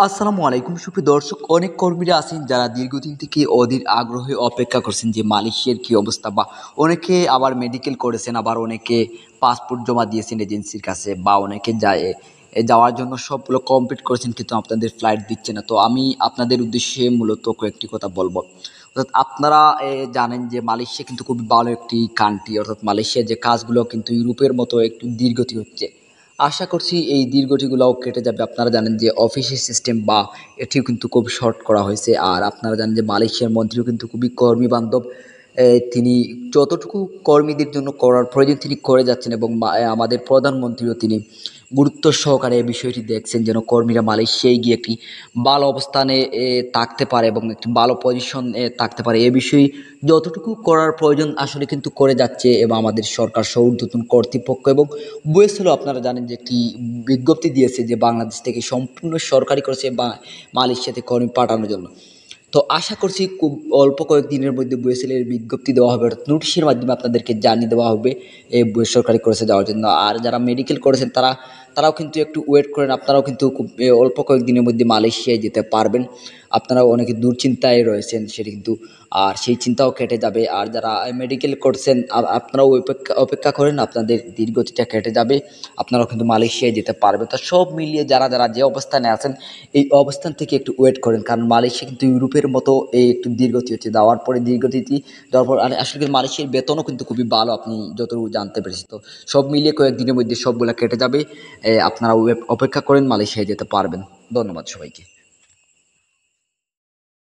আসসালামু আলাইকুম, সুপ্রিয় দর্শক, অনেক কর্মীরা আছেন যারা দীর্ঘদিন থেকে অধীর আগ্রহে অপেক্ষা করছেন যে মালয়েশিয়ার কী অবস্থা বা অনেকে আবার মেডিকেল করেছেন, আবার অনেকে পাসপোর্ট জমা দিয়েছেন এজেন্সির কাছে বা অনেকে যায় যাওয়ার জন্য সবগুলো কমপ্লিট করেছেন কিন্তু আপনাদের ফ্লাইট দিচ্ছে না। তো আমি আপনাদের উদ্দেশ্যে মূলত কয়েকটি কথা বলব। অর্থাৎ আপনারা জানেন যে মালয়েশিয়া কিন্তু খুবই ভালো একটি কান্ট্রি অর্থাৎ মালয়েশিয়ার যে কাজগুলো কিন্তু ইউরোপের মতো একটু দীর্ঘতি হচ্ছে। আশা করছি এই দীর্ঘটিগুলাও কেটে যাবে। আপনারা জানেন যে অফিসের সিস্টেম বা এটিও কিন্তু খুব শর্ট করা হয়েছে। আর আপনারা জানেন যে মালয়েশিয়ার মন্ত্রীও কিন্তু খুবই কর্মী বান্ধব। তিনি যতটুকু কর্মীদের জন্য করার প্রয়োজন তিনি করে যাচ্ছেন এবং আমাদের প্রধানমন্ত্রীও তিনি গুরুত্ব সহকারে এই বিষয়টি দেখছেন যেন কর্মীরা মালয়েশিয়ায় গিয়ে একটি ভালো অবস্থানে থাকতে পারে এবং একটি ভালো পজিশন থাকতে পারে। এ বিষয়ে যতটুকু করার প্রয়োজন আসলে কিন্তু করে যাচ্ছে এবং আমাদের সরকার সহ ঊর্ধ্বতন কর্তৃপক্ষ এবং বয়েস হলো আপনারা জানেন যে একটি বিজ্ঞপ্তি দিয়েছে যে বাংলাদেশ থেকে সম্পূর্ণ সরকারি করেছে বা মালয়েশিয়াতে কর্মী পাঠানোর জন্য। তো আশা করছি খুব অল্প কয়েকদিনের মধ্যে বুয়েসেলের বিজ্ঞপ্তি দেওয়া হবে, অর্থাৎ নোটিশের মাধ্যমে আপনাদেরকে জানিয়ে দেওয়া হবে এই বেসরকারি করেছে যাওয়ার জন্য। আর যারা মেডিকেল করেছেন তারা তারাও কিন্তু একটু ওয়েট করেন, আপনারাও কিন্তু খুব অল্প কয়েকদিনের মধ্যে মালয়েশিয়ায় যেতে পারবেন। আপনারাও অনেকে দুশ্চিন্তায় রয়েছেন, সেটি কিন্তু, আর সেই চিন্তাও কেটে যাবে। আর যারা মেডিকেল করছেন আপনারাও অপেক্ষা অপেক্ষা করেন, আপনাদের দীর্ঘতিটা কেটে যাবে। আপনারাও কিন্তু মালয়েশিয়ায় যেতে পারবেন। তো সব মিলিয়ে যারা যারা যে অবস্থানে আছেন, এই অবস্থান থেকে একটু ওয়েট করেন। কারণ মালয়েশিয়া কিন্তু ইউরোপের মতো এই একটু দীর্ঘতি হচ্ছে। দেওয়ার পরে দীর্ঘতিথি দেওয়ার পর, আর আসলে মালয়েশিয়ার বেতনও কিন্তু খুবই ভালো, আপনি যতটুকু জানতে পেরেছি তো সব মিলিয়ে কয়েকদিনের মধ্যে সবগুলো কেটে যাবে। আপনারা অপেক্ষা করেন মালয়েশিয়ায় যেতে পারবেন। ধন্যবাদ সবাইকে।